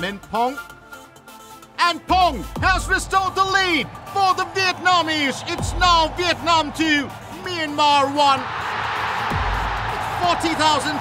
Min Pong. And Pong has restored the lead for the Vietnamese. It's now Vietnam 2, Myanmar 1. 40,000